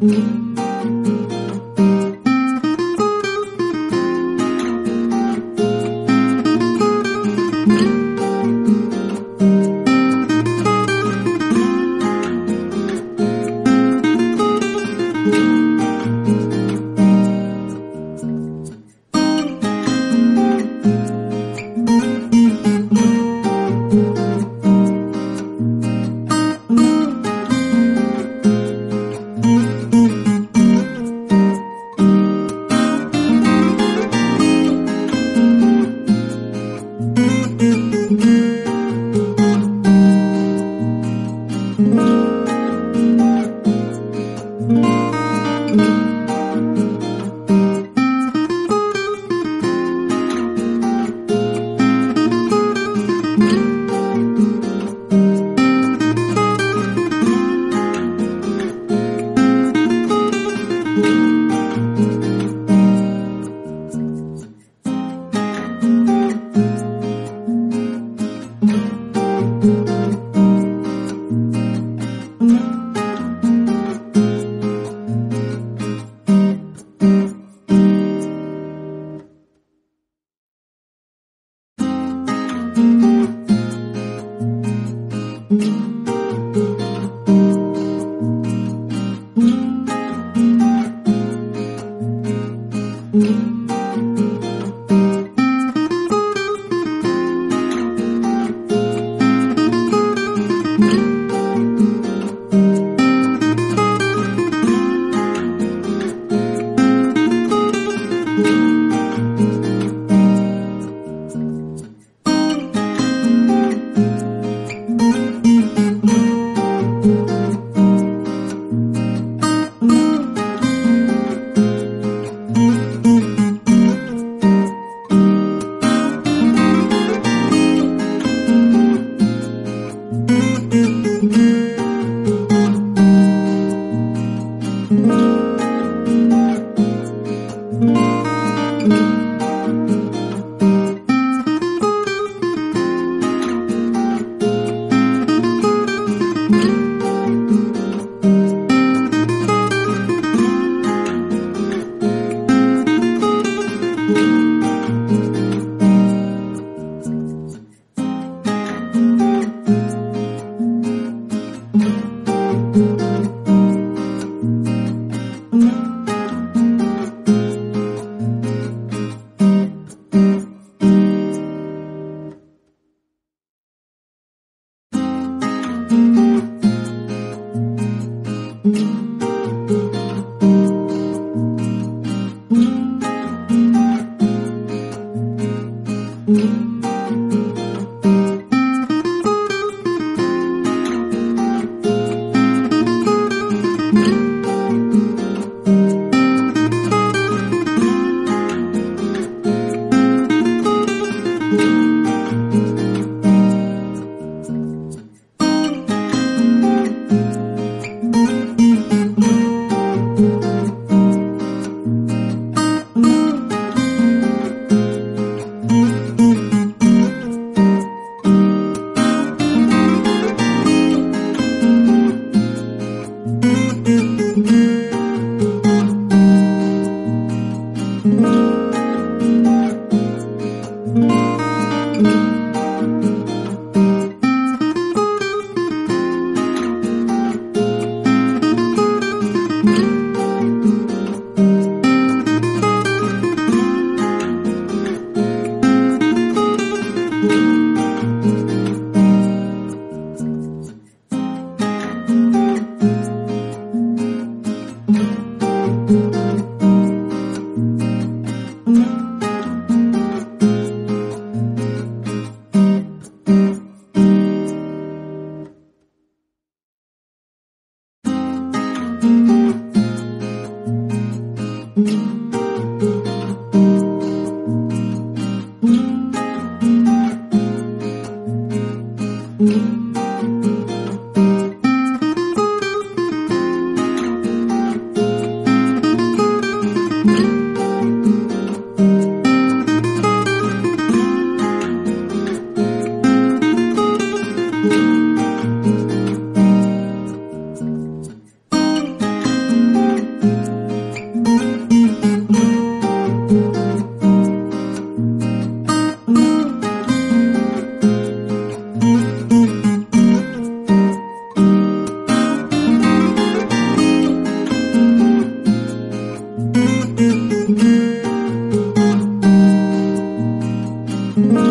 Mm-hmm. Música Mm-hmm.